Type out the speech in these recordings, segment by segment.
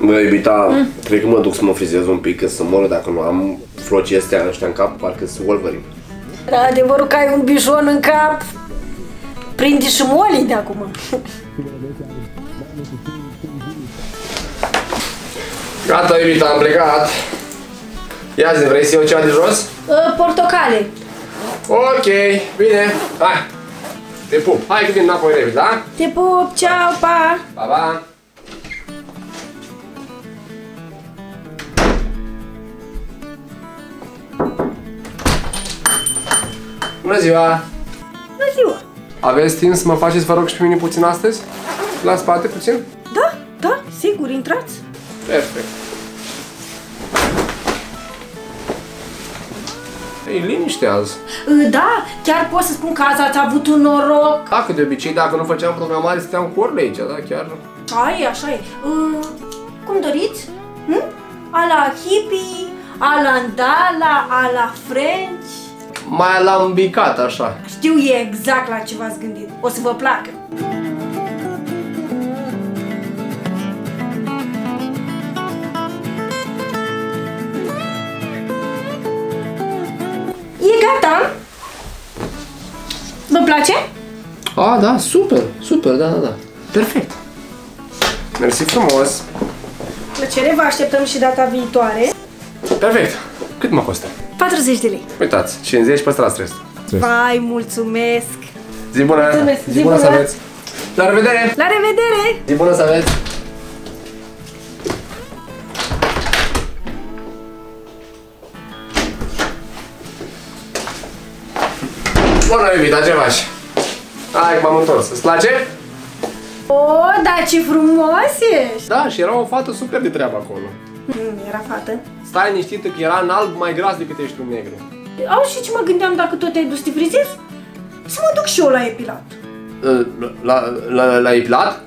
Bă, iubita, mm. cred că mă duc să mă frizez un pic, că să mor dacă nu am flocii astea ăștia în cap, parcă sunt Wolverine. Da, adevărul că ai un bișon în cap, prinde și molii de acum. Gata, iubita, am plecat. Ia zi, vrei să iau ceva de jos? Uh, portocale. Ok, bine, hai. Te pup. Hai că vin înapoi repede, da? Te pup, ceau, pa! Pa, pa. Bună ziua! Bună ziua! Aveți timp să mă faceți, vă rog, și pe mine puțin astăzi? La spate puțin? Da, da, sigur, intrați. Perfect. E liniște azi. Uh, Da, chiar pot să spun că azi ați avut un noroc. Dacă de obicei, dacă nu făceam programare, stăteam cu orele aici, da? Chiar... Ai, așa e. Uh, cum doriți? Hm? A la hippie, a la andala, a la french. Mai alambicat, așa. Știu e exact la ce v-ați gândit. O să vă placă. E gata? Vă place? A, da, super, super, da, da, da. Perfect. Mersi frumos. Plăcere, vă așteptăm și data viitoare. Perfect. Cât mă costă? 40 de lei. Uitați, 50 păstrați restul. Vai, mulțumesc! Zi bună! Mulțumesc, Zi zi bună să bună! aveți! La revedere! La revedere! Zi bună să aveți! Bună, iubita, ce faci? Hai că m-am întors. Îți place? O, dar ce frumos ești! Da, și era o fată super de treabă acolo. Mm, era fată. Stai liniștită că era în alb mai gras decât ești tu în negru. Au și ce mă gândeam dacă tot te-ai dus să te frizezi? Să mă duc și eu la epilat. La, la, la epilat?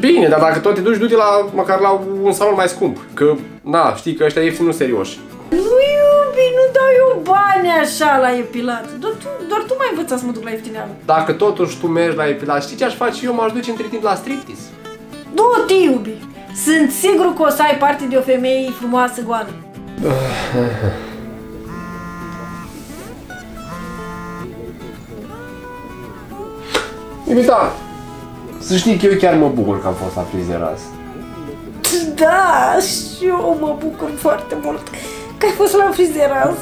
Bine, dar dacă tot te duci, du-te la, măcar la un salon mai scump. Că, na, știi că ăștia ieftini nu serioși. Nu, iubi, nu dau eu bani așa la epilat. Doar tu, doar tu mai învăța să mă duc la ieftineală. Dacă totuși tu mergi la epilat, știi ce aș face eu? M-aș duce între timp la striptease. Du-te, iubi! Sunt sigur că o să ai parte de o femeie frumoasă goală. Iubita, să știi că eu chiar mă bucur că am fost la frizeras. Da, și eu mă bucur foarte mult că ai fost la frizeraz.